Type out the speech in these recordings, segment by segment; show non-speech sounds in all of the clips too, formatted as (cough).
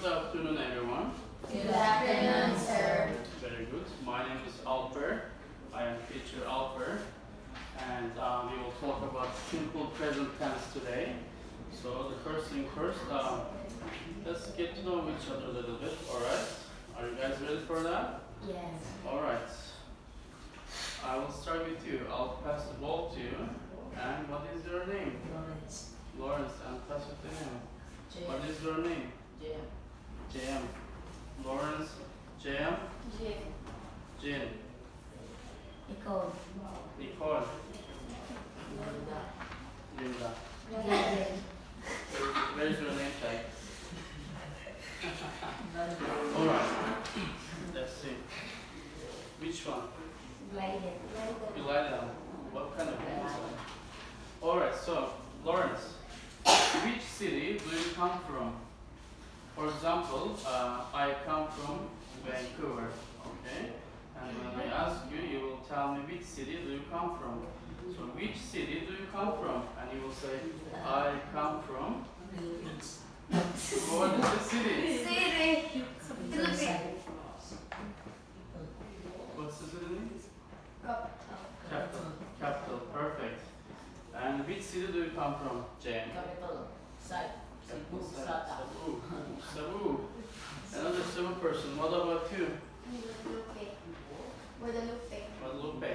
Good afternoon, everyone. Good afternoon, sir. Very good. My name is Alper. I am teacher Alper, and uh, we will talk about simple present tense today. So the first thing first, uh, let's get to know each other a little bit. All right? Are you guys ready for that? Yes. All right. I will start with you. I'll pass the ball to you. And what is your name? Lawrence. Lawrence. And pass it to him. J. What is your name? J. JM. Lawrence. JM. Jim. Jin. Nicole. Nicole. Linda. Linda. Gabriel. Where's your name tag? Alright. Let's see. Which one? Glided. You lie down. What kind of name is that? Alright, so, Lawrence. Which city do you come from? For example, uh, I come from Vancouver. Okay? And when I ask you, you will tell me which city do you come from. So, which city do you come from? And you will say, I come from. What is the city? City. What's the city name? Capital. Capital. Perfect. And which city do you come from, Jane? Capital. Site. Capital. Cebu. Sa- Cebu. Cebu. Another Cebu person. What about you? Guadalupe. Guadalupe.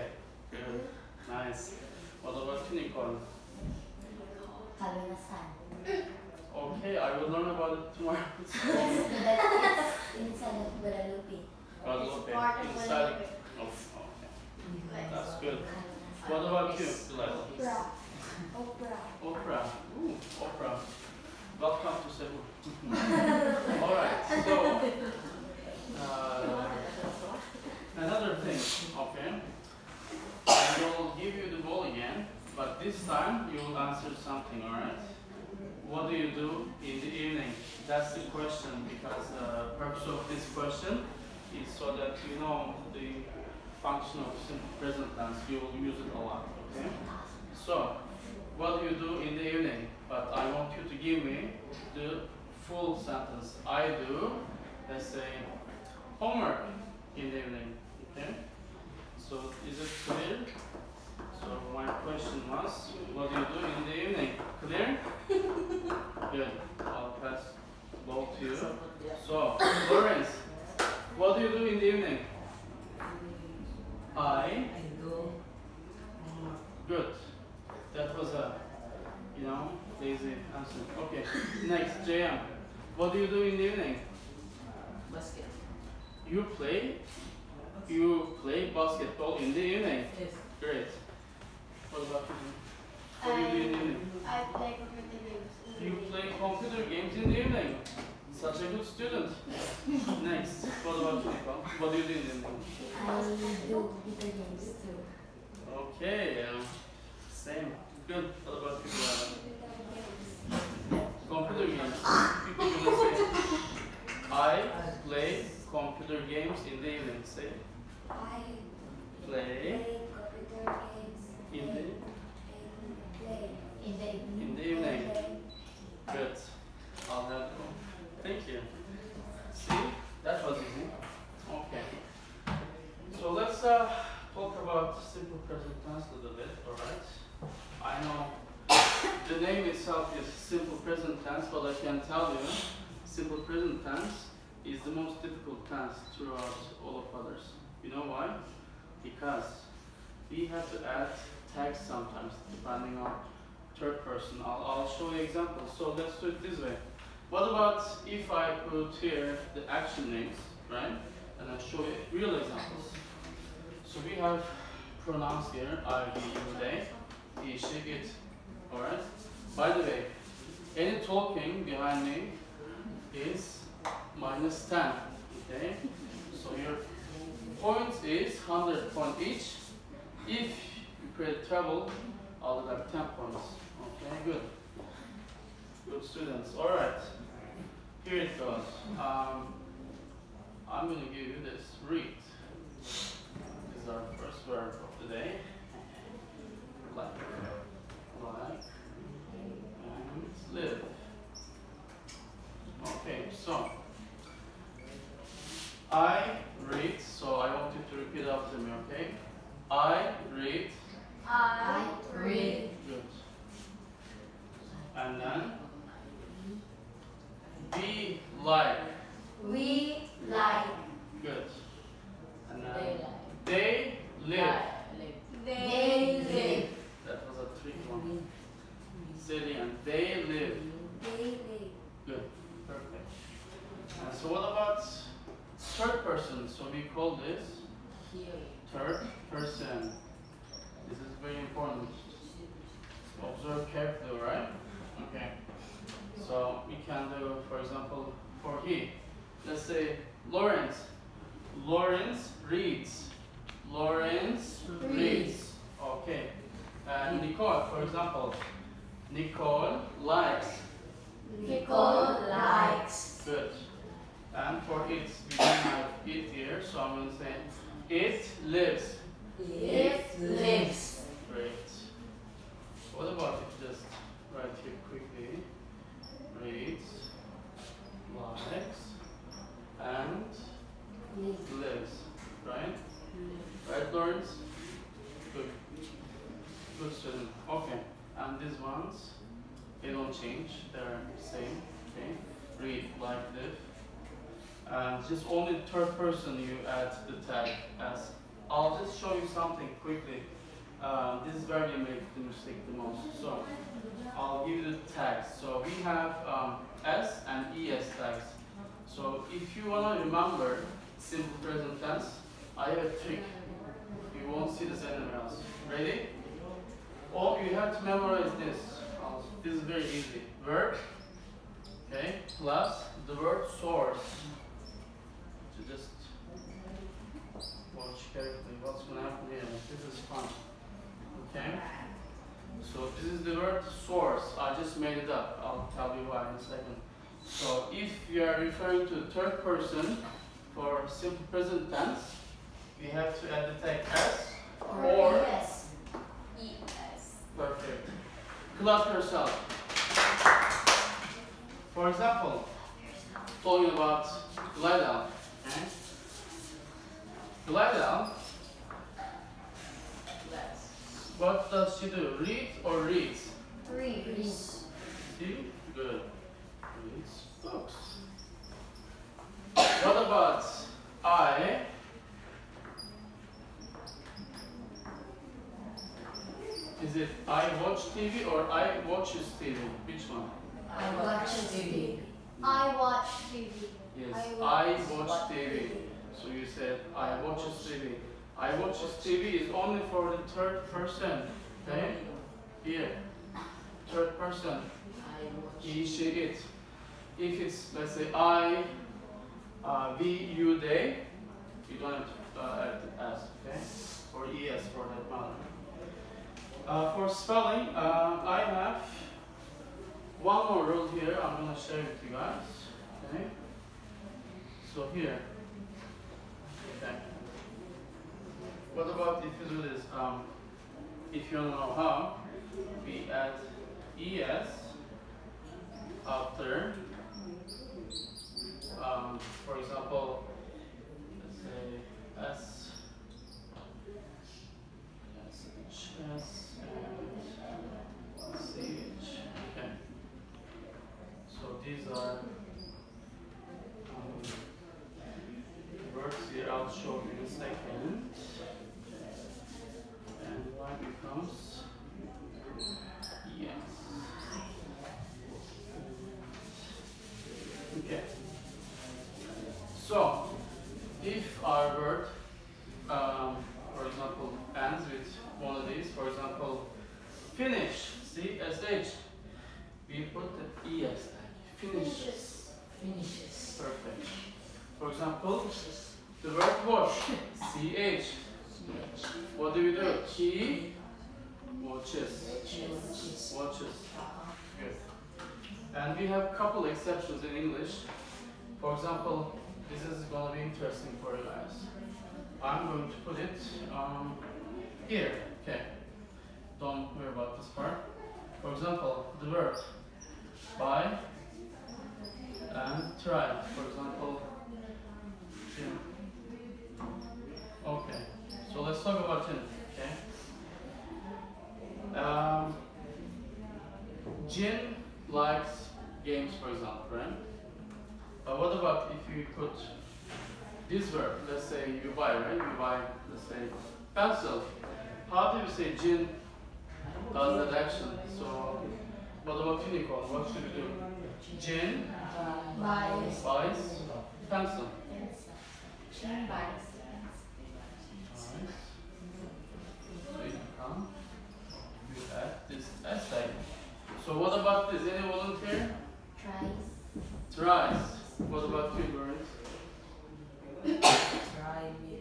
Good. Nice. What about you, Nicole? Okay, I will learn about it tomorrow. (laughs) That's inside of Guadalupe. Guadalupe. It's Inside. Guadalupe. Oh, okay. That's good. What about you, Bilal? Oprah. Oprah. Oprah. Ooh, Oprah. Welcome to Cebu. Alright, so uh, another thing, okay? I will give you the ball again, but this time you will answer something, alright? What do you do in the evening? That's the question because the purpose of this question is so that you know the function of simple present tense. You will use it a lot, okay? So, what do you do in the evening? But I want you to give me the full sentence. I do, let's say, homework in the evening. Okay? So, is it clear? So, my question was, what do you do in the evening? Clear? (laughs) Good. I'll pass ball to you. So, Lawrence, what do you do in the evening? I I do. Good. That was a, you know, easy answer. Okay. Next, JM. What do you do in the evening? Basket. You play. You play basketball in the evening. Yes. Great. What about you? What do you do in the evening? I play computer games. in the You evening. play computer games in the evening. Such a good student. (laughs) Next. What about you, Nicole? What do you do in the evening? I do computer games too. Okay. Um, same. Good. What about you? Diana? Computer games. People gonna say, I play computer games in the evening. Say, I play computer games in the. In the evening. in the evening. Good. I'll have Thank you. See, that was easy. Okay. So let's uh, talk about simple present tense a little bit. All right. I know the name itself is simple present tense, but I can tell you, simple present tense is the most difficult tense throughout all of others. You know why? Because we have to add tags sometimes depending on third person. I'll, I'll show you examples. So let's do it this way. What about if I put here the action names, right? And I show you real examples. So we have pronouns here, I, you, they, he, she, it. Alright? By the way, any talking behind me is minus 10. Okay? So your points is 100 point each. If you create trouble, I'll deduct 10 points. Okay, good. Good students. Alright. Here it goes. Um, I'm going to give you this. Read. This is our first verb of the day left, left, and live. Okay, so I read, so I want you to repeat after me, okay? I read. I read. Good. And then we like. We like. Good. And then they live. They live. They live. 20. Say. They live. They live. Good. Perfect. And so what about third person? So we call this third person. Third person you add the tag as. I'll just show you something quickly. Uh, this is where you make the mistake the most. So I'll give you the tags. So we have um, S and ES tags. So if you want to remember simple present tense, I have a trick. You won't see this anywhere else. Ready? All you have to memorize this. This is very easy. Verb, okay, plus the word source. So just watch carefully what's going to happen here. This is fun. Okay? So this is the word source. I just made it up. I'll tell you why in a second. So if you are referring to the third person for simple present tense, we have to add the tag s or yes. Yes. perfect. Clap yourself. For example, talking about Glidel. Okay? Glidel, Yes. what does she do? Read or reads? Reads. See? Good. Reads books. What about I? Is it I watch TV or I watches TV? Which one? I watch TV. I watch TV. Yes, I I watch- watch TV. So you said I watch TV. I watch TV is only for the third person. Okay? Here. Third person. I watch. he, she, it. If it's, let's say, I, uh, we, you, they, you don't have to uh, add S, okay? Or ES for that matter. Uh, for spelling, uh, I have one more rule here I'm going to share with you guys? So here, okay. What about if you do this? Um, if you don't know how, we add ES after, um, for example, let's say S, S, H, S, and C, H. Okay. So these are exceptions in English. For example, this is going to be interesting for you guys. I'm going to put it um, here. Okay, don't worry about this part. For example, the verb buy and try. For example, gym. Okay, so let's talk about gym. Okay. Um, gym likes games, for example, right? But what about if you put this verb? Let's say you buy, right? You buy, let's say, pencil. How do you say Jin does that action? So, what about unicorn? What should we do? Jin Buys. buys pencil. Jin buys. So you come, you add this essay. So what about this? Any volunteer? Tries. Tries. What about you, Lawrence? Try me.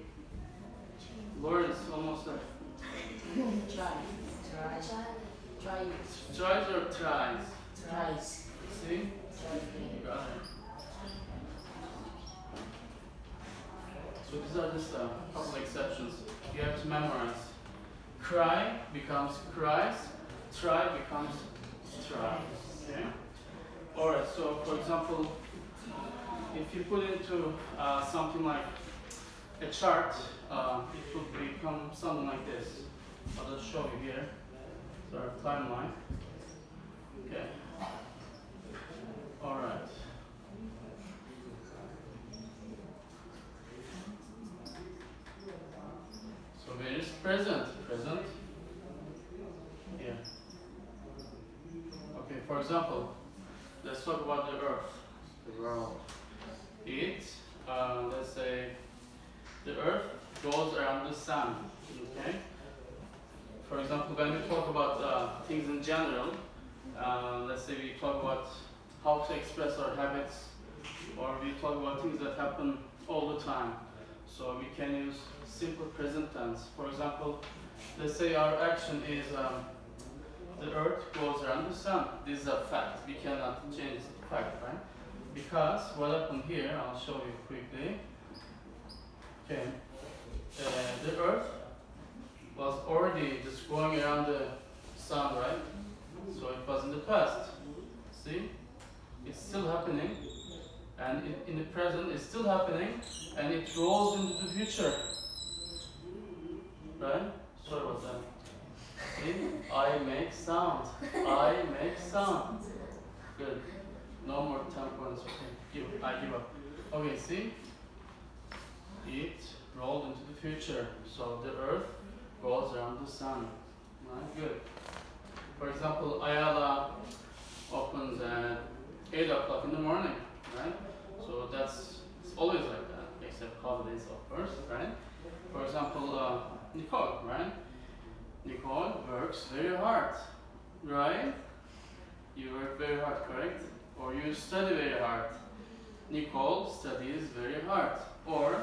Lawrence, almost there. Try. Try. Try. Tries or tries? Tries. See? Got it. So these are just a couple exceptions. You have to memorize. Cry becomes cries. Try becomes tries. Okay? Alright, so for example, if you put into uh, something like a chart, uh, it would become something like this. I'll just show you here. So our timeline. Okay. Alright. So where is present? Present. Yeah. Okay, for example, let's talk about the earth, the world. It, uh, let's say, the earth goes around the sun. Okay. For example, when we talk about uh, things in general, uh, let's say we talk about how to express our habits, or we talk about things that happen all the time. So we can use simple present tense. For example, let's say our action is um, the earth goes around the sun. This is a fact. We cannot change the fact, right? Because what happened here, I'll show you quickly. Okay, uh, the earth was already just going around the sun, right? So it was in the past. See, it's still happening, and it, in the present, it's still happening, and it rolls into the future. Right? Sorry about that. See, I make sound. I make sound. Good. No more ten points. Okay, give. I give up. Okay, see, it rolled into the future. So the Earth goes around the sun. Right? Good. For example, Ayala opens at 8 o'clock in the morning, right? So that's it's always like that, except holidays, of course, right? For example, uh, Nicole, right? Nicole works very hard, right? You work very hard, correct? Or you study very hard. Nicole studies very hard. Or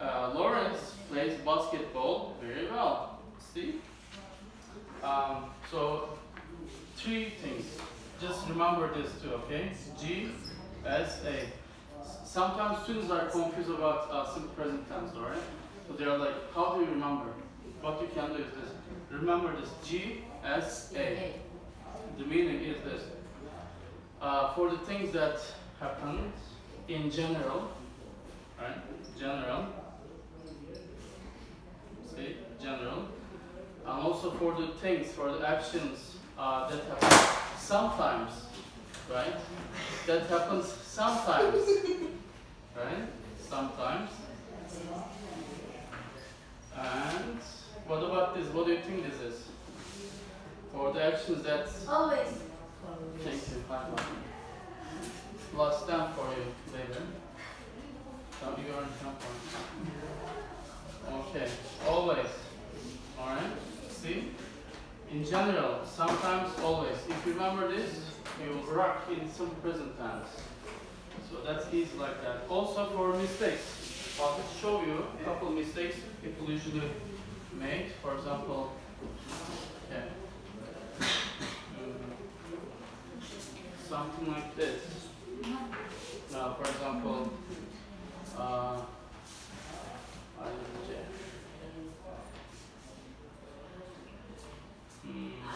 uh, Lawrence plays basketball very well. See? Um, so, three things. Just remember this too, okay? G, S, A. Sometimes students are confused about uh, simple present tense, alright? So they are like, how do you remember? What you can do is this. Remember this G, S, A. The meaning is this. Uh, for the things that happen in general, right? General. See, general. And also for the things, for the actions uh, that happen sometimes, right? That happens sometimes, right? Sometimes. And what about this? What do you think this is? For the actions that Always. Thank you, high five. Last time for you later. Now you are in. Okay, always. Alright, see? In general, sometimes, always. If you remember this, you will rock in some present tense. So that's easy like that. Also for mistakes. I'll just show you a couple mistakes people usually make. For example. Mm, something like this. Now, for example, uh, I don't know, Hmm.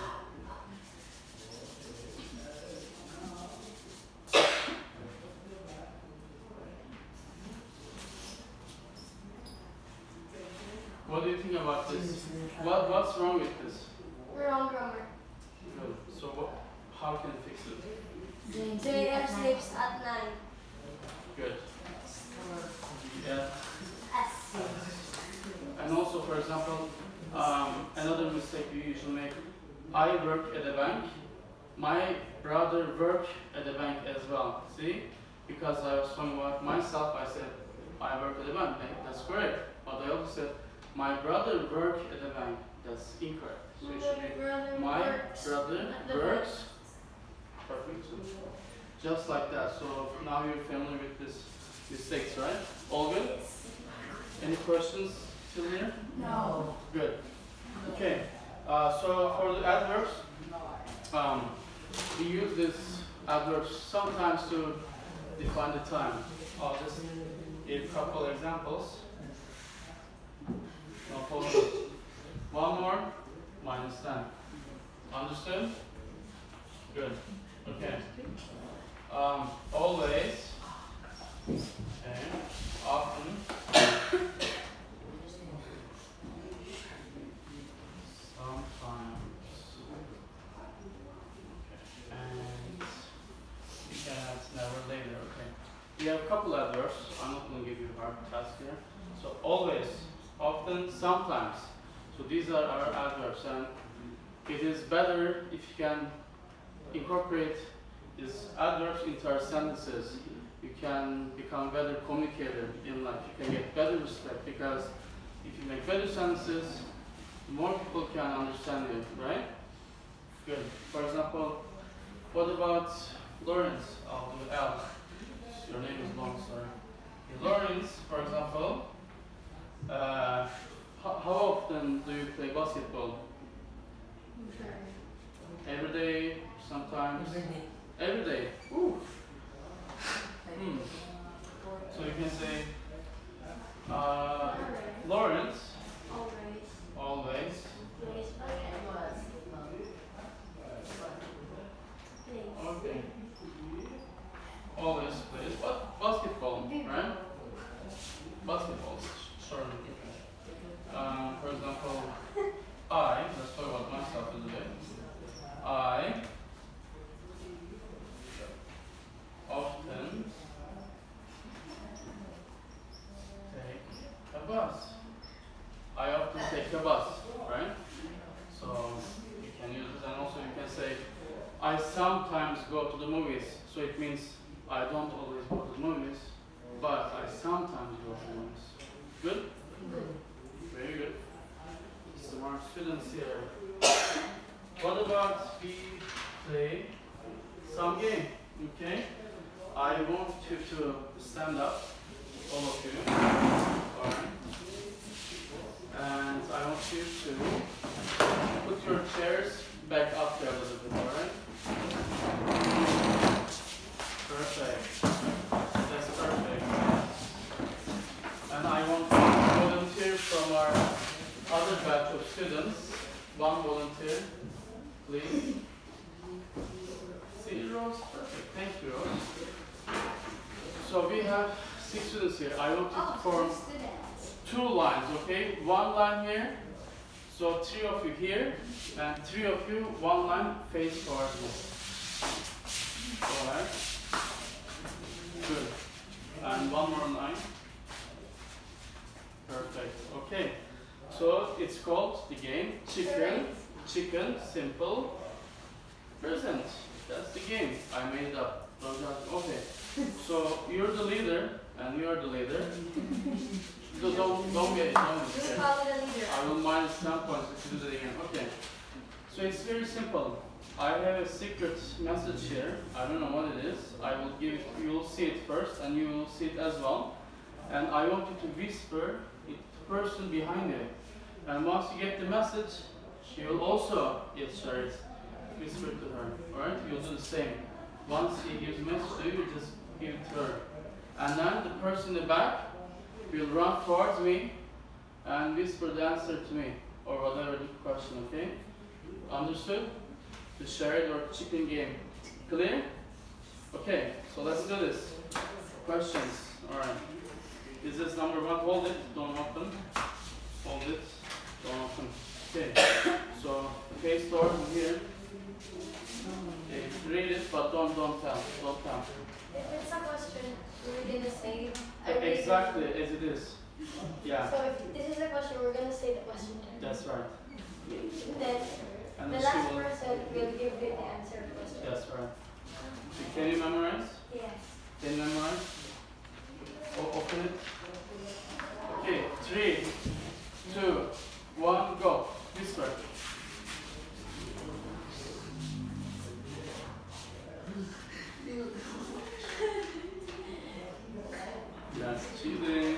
What do you think about this? What, what's wrong with this? Wrong grammar. Good. So what, how can I fix it? James Jaden sleeps at sleeps night. Good. Store. Yeah. And also, for example, um, another mistake you usually make. I work at a bank. My brother work at a bank as well. See, because I was talking about myself, I said I work at a bank. That's correct. But I also said my brother works at a bank. That's incorrect. So it should be brother my works brother works. Perfect. Just like that. So now you're familiar with this mistakes, right? All good? Any questions till here? No. Good. Okay. Uh, so for the adverbs, um, we use this adverbs sometimes to define the time. I'll just give a couple examples. One more, minus 10. Understood? Good. Okay. Um, always. Okay. Often. Sometimes. Okay. And yes, never later. Okay. We have a couple adverbs. I'm not going to give you a hard task here. So always, often, sometimes. So these are our adverbs, and it is better if you can incorporate these adverbs into our sentences. You can become better communicator in life. You can get better respect because if you make better sentences, more people can understand you, right? Good. For example, what about Lawrence? I'll do L. Your name is long, sorry. Lawrence, for example, uh, how, how often do you play basketball? Every day, sometimes? Every day. Every day. Ooh. (laughs) Hmm. So you can say, uh, Lawrence Always. always Plays basketball. Plays. Okay. Always plays basketball, right? Basketball, sorry. Um, for example, I, let's talk about myself a little bit. I often take a bus. I often take a bus, right? So you can use this and also you can say I sometimes go to the movies. So it means I don't always go to the movies, but I sometimes go to the movies. Good? Very good. Smart students here. What about we play some game? Okay? I want you to stand up, all of you. Alright. And I want you to put your chairs back up there a little bit, alright? Perfect. That's perfect. And I want one volunteer from our other batch of students. One volunteer, please. See, Rose? Perfect. Thank you, Rose. So we have six students here. I want to form two lines, okay? One line here. So three of you here, and three of you, one line face towards me. Alright. Good. And one more line. Perfect. Okay. So it's called the game chicken, chicken, simple, present. That's the game. I made it up. Okay. So you're the leader, and you're the leader. So don't don't get don't get You call the leader. I will minus 10 points if you do that again. Okay. So it's very simple. I have a secret message here. I don't know what it is. I will give it, you will see it first and you will see it as well. And I want you to whisper it to the person behind you. And once you get the message, she will also get share it. Whisper to her. Alright? You'll do the same. Once he gives message to you, you just give it to her. And then the person in the back will run towards me and whisper the answer to me or whatever the question, okay? Understood? The shared or chicken game. Clear? Okay, so let's do this. Questions. Alright. Is this number one? Hold it, don't open. Hold it, Okay. So face towards here. Okay, read it, but don't don't tell. Don't tell. If it's a question, we're gonna say. Read it. Exactly as it is. Yeah, So if this is a question, we're gonna say the question. that's right. Then And the last will. person will give you the answer question. That's right. Can you memorize? Yes. Can you memorize? O- open it. Okay, three, two, one, go. Whisper. That's cheating.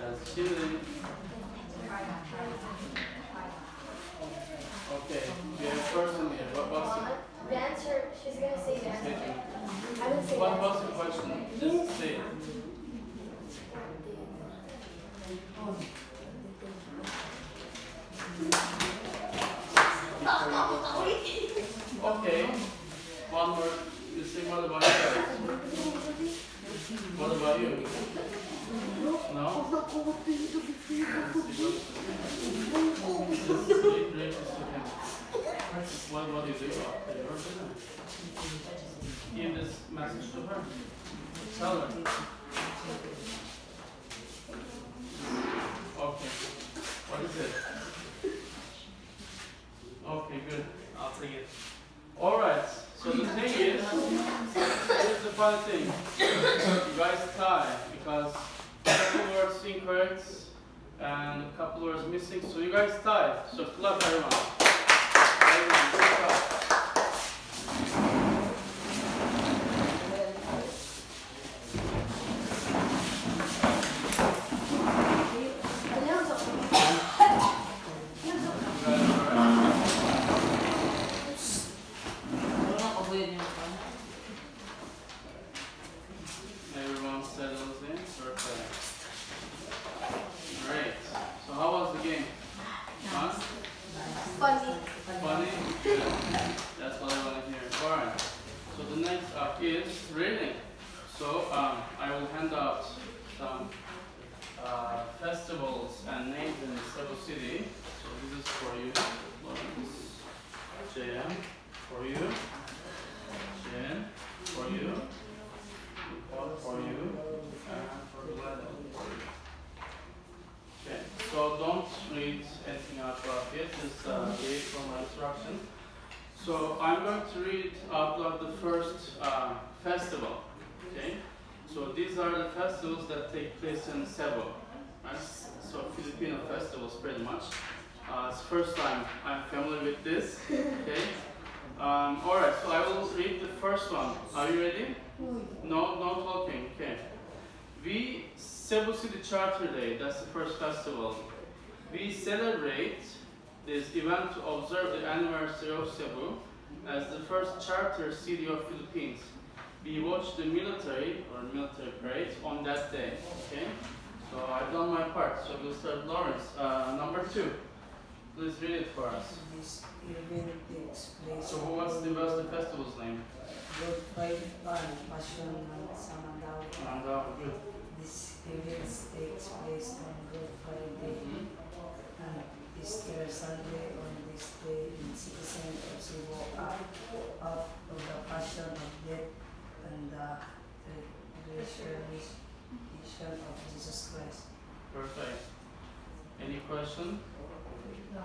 That's cheating. Okay, we have a person here. What, what's Uh, the answer, she's gonna say the the answer. question? I will say What, the what's answer. the question? Just say it. Okay. One more. You sing what about you? What about you? No? Just read, read this to him. What, what do you do dinner? Give this message to her. Tell her. Okay. What is it? Okay, good. I'll take it. Alright, so the thing is, here's the funny thing. You guys tie because a couple words incorrect and a couple words missing, so you guys tie. So clap. Everyone, good job. You guys alright? Everyone settles in. Perfect. Great. So how was the game? Fun? Funny. Funny? Good. That's what I want to hear. Alright. So the next up is reading. So um, I will hand out some uh, festivals and names in Cebu City. So this is for you, Lawrence. JM, for you. Jen, for you. For you. And for Gladys, for you. Okay, so don't read anything out loud yet, just uh, read from my instruction. So I'm going to read out loud the first uh, festival. Okay, so these are the festivals that take place in Cebu. So Filipino festivals, pretty much. Uh, it's first time I'm familiar with this. Okay. Um, all right, so I will read the first one. Are you ready? No, no talking. Okay. We Cebu City Charter Day. That's the first festival. We celebrate this event to observe the anniversary of Cebu as the first charter city of Philippines. We watch the military or military parade on that day. Okay. So I've done my part. So we'll start Lawrence. Uh, number two. Please read it for us. This event takes place So what's the what's the festival's name? Good Friday Passion Samandao. And uh, good. This event takes place on Good Friday Mhm. and Easter Sunday on this day in city center of Cebu out of the passion of death and the resurrection of Jesus Christ. Perfect. Any question? No.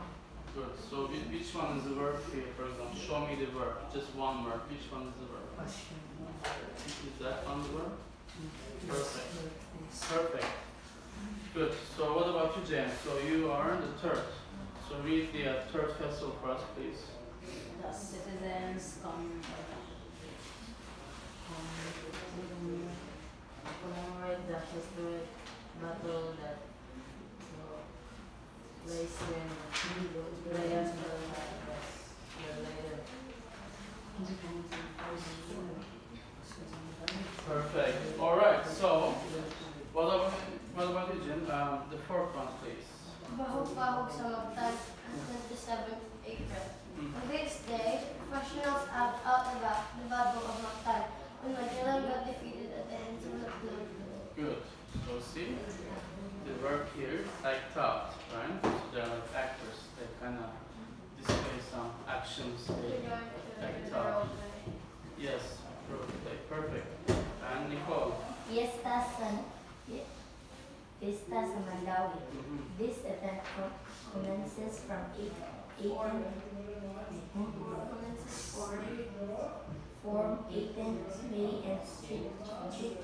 Good. So whi- which one is the verb here, for example? Show me the verb. Just one verb. Which one is the verb? Is that one the verb? Perfect. Perfect. Good. So what about you, James? So you are the third. So read the uh, third festival for us, please. The citizens come, come commemorate the historic battle that took place when Brian was later. Perfect. All right. So what about what about you, Jim? Um, the fourth one, please. Bahog-bahog sa Mactan, 27th April. On this day, professionals act out about the Battle of Mactan, when Magellan got defeated Good. So see, the work here. like thought, right? So they are like actors. They kind of display some actions. They like thought. Yes, perfect. perfect. And Nicole. Yes, that's Yes. This Tassan Malawi. Mm -hmm. This event commences from 8. 8 mm-hmm. commences 4. Form 18 May and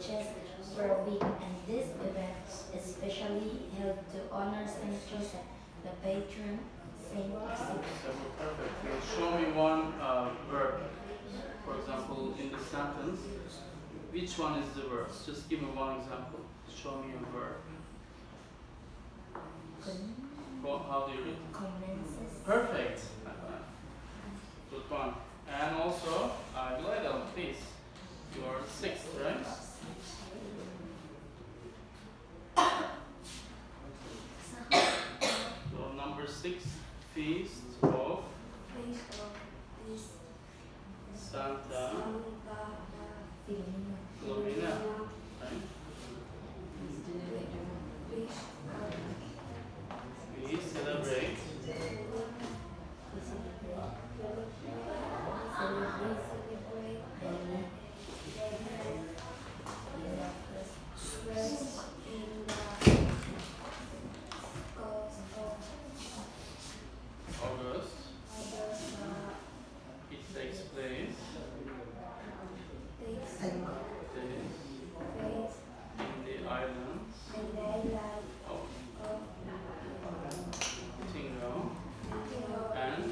chess for a week and this event is specially held to honor Saint Joseph, the patron saint of. Perfect. Now show me one uh, verb. For example, in the sentence, which one is the verb? Just give me one example. Show me a verb. Well, how do you read? Commences. Perfect. Good one. And also, uh, Gladel, please. You are sixth, right? So number six, feast of Santa Filomena. Filomena. Right? We celebrate We celebrate. Celebrate. Beni. Miracles. August. It takes place days in the islands of Tingo and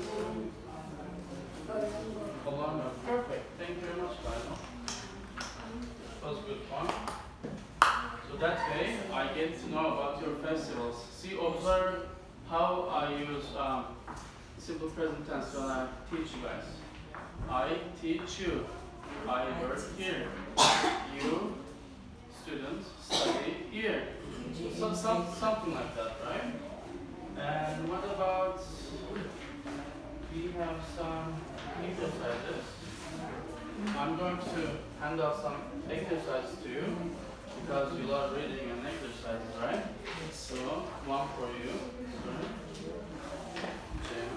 Colombo. Perfect. Thank you very much, Lionel. That was good fun. That way, I get to know about your festivals. See, observe how I use um, simple present tense when I teach you guys. I teach you. I work here. You, students, study here. So, some, something like that, right? And what about, we have some exercises. I'm going to hand out some exercises to you because you love reading and exercises, right? So, one for you. Sorry. Jam,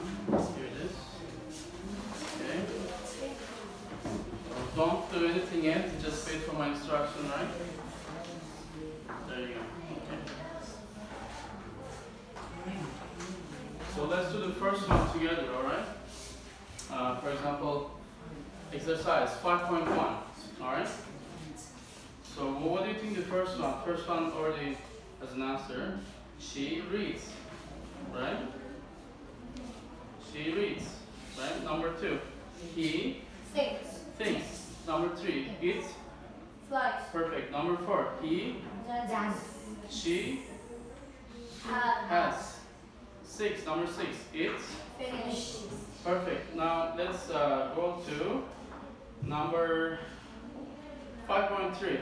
here it is. Okay. So don't do anything yet, just wait for my instruction, right? There you go. Okay. So let's do the first one together, alright? Uh, for example, exercise 5.1, alright? So what do you think the first one? First one already has an answer. She reads, right? She reads, right? Number two, he Six. thinks. Number three, it, Flies. perfect. Number four, he, Dance. she, has. Six, number six, it, Finish. perfect. Now let's uh, go to number 5.3.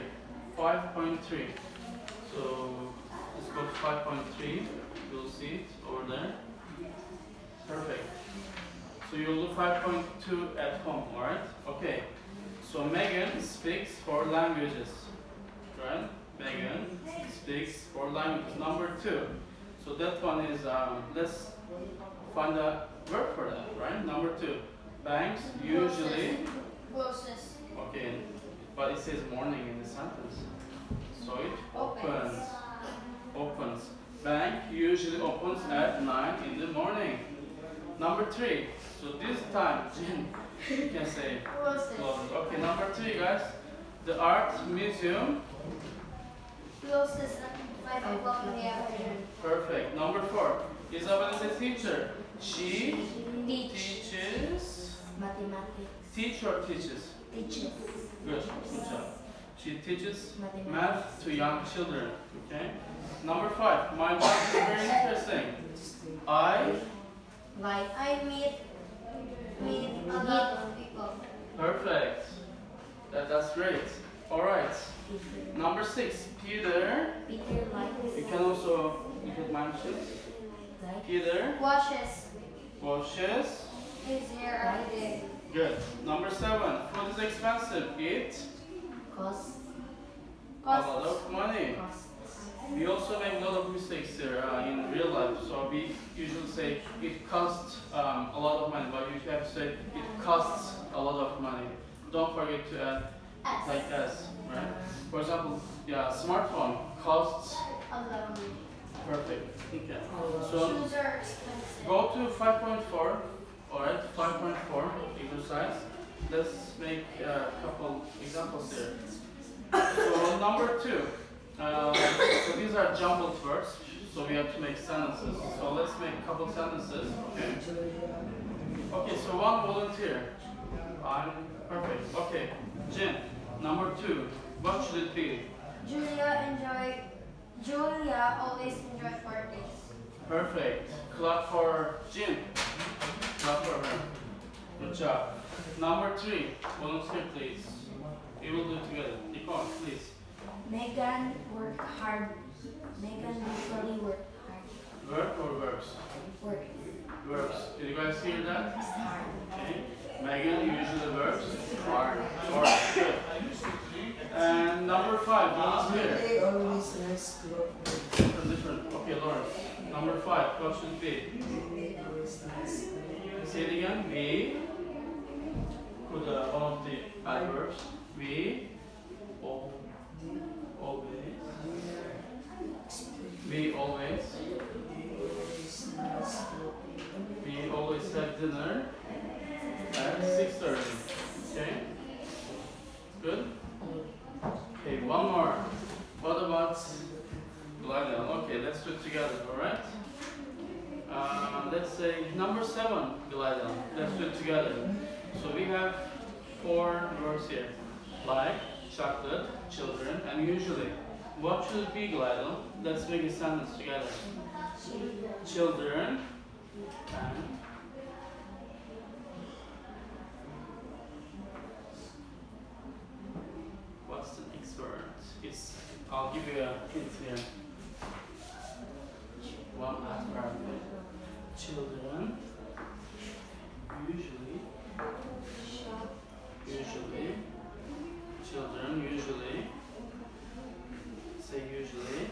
5.3. So let's go to 5.3. You'll see it over there. Perfect. So you'll do 5.2 at home, alright? Okay. So Megan speaks four languages. Right? Megan speaks four languages. Number two. So that one is, um, let's find a verb for that, right? Number two. Banks usually, Closes. okay, but it says morning in the sentence. So it opens. Opens. Bank usually opens at 9 in the morning. Number three. So this time, (laughs) Jim, you can say Closes. closes. Okay, number three, guys. The art museum. Closes at five o'clock in the afternoon. Perfect. Number four. Isabel is a teacher. She teaches. Mathematics. Teach or teaches? Teaches. Good. Good job. She teaches math to young children. Okay. Number five. My job is very interesting. I. Like. I meet meet a lot of people. Perfect. That, that's great. All right. Number six. Peter. Peter likes. You can also you can mention Peter Washes washes. his hair every day. Good. Number seven. Food is expensive. It costs a lot of money. Costs. We also make a lot of mistakes here uh, in real life. So we usually say it costs um, a lot of money, but you have to say it costs a lot of money. Don't forget to add S. like S, right? For example, yeah, smartphone costs Eleven. perfect. Okay. So Shoes are expensive. go to 5.4. Alright, 5.4 exercise. Let's make a couple examples here. So number two. Uh, so these are jumbled words. So we have to make sentences. So let's make a couple sentences. Okay. Okay. So one volunteer. I'm perfect. Okay. Jin. Number two. What should it be? Julia enjoy. Julia always enjoy parties. Perfect. Clap for Jin. Clap for her. Good job. Number three. Volunteer, please. We will do it together. Nicole, please. Megan work hard. Megan usually work hard. Work or works? Work Works. Did you guys hear that? hard. Okay. Megan usually works hard. Alright, good. And number five, volunteer. They always nice. Different, different. Okay, Lawrence. Number five, what should be? They always nice. Say it again. We. Put uh, one of the adverbs. We. Always. We always What should be gliding? Let's make a sentence together. Children and What's the next word? It's. I'll give you a hint here. One adverb. Children. Usually. Usually. Children usually. Say usually.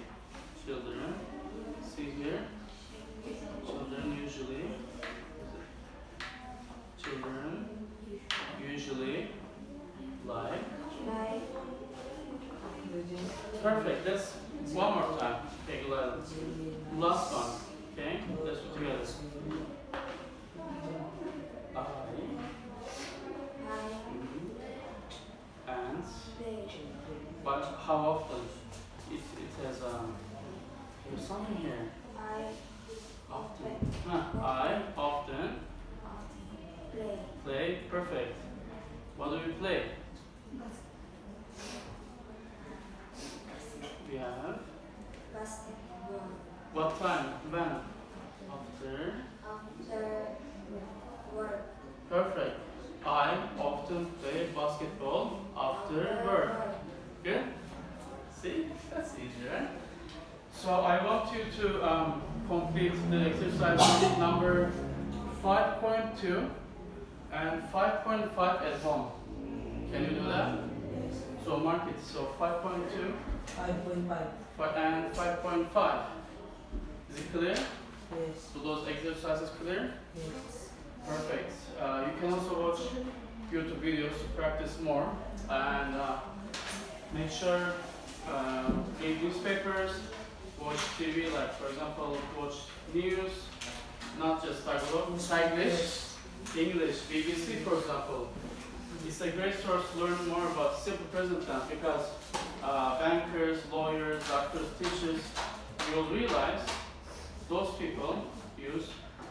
Children. See here. Children usually. Children usually like. Perfect. Let's one more time. Okay. Last one. Okay, let's do together. I and but how often? It it has um. Something here. And 5.5. Is it clear? Yes. So those exercises clear? Yes. Perfect. Uh, you can also watch YouTube videos to practice more and uh, make sure um, uh, read newspapers, watch TV, like for example, watch news, not just Tagalog, English, English, BBC for example. It's a great source to learn more about simple present tense because uh, bankers, lawyers, doctors, teachers, you will realize those people use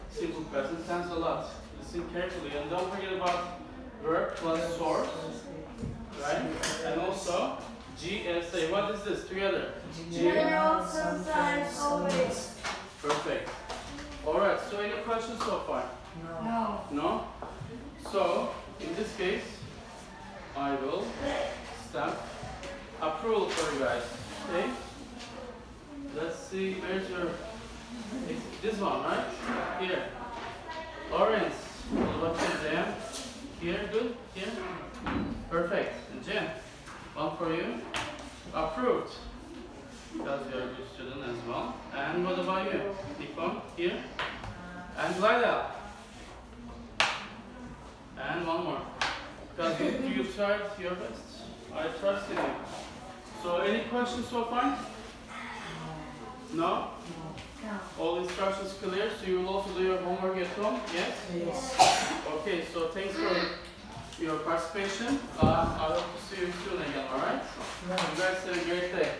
simple present tense a lot. Listen carefully and don't forget about verb plus source, right? And also GSA. What is this together? General, sometimes, always. Perfect. Alright, so any questions so far? No. No. No? So, in this case, I will stamp approval for you guys. Okay? Let's see, where's your. This one, right? Here. Lawrence, what's your jam? Here, good? Here? Perfect. And Jim, one for you. Approved. Because you're a good student as well. And what about you? Nikon, here? And Glida. And one more. Because you, you tried your best. I trust in you. So any questions so far? No? No. All instructions clear, so you will also do your homework at home, yes? Yes. Okay, so thanks for your participation. Uh, I hope to see you soon again, alright? You guys have a great day.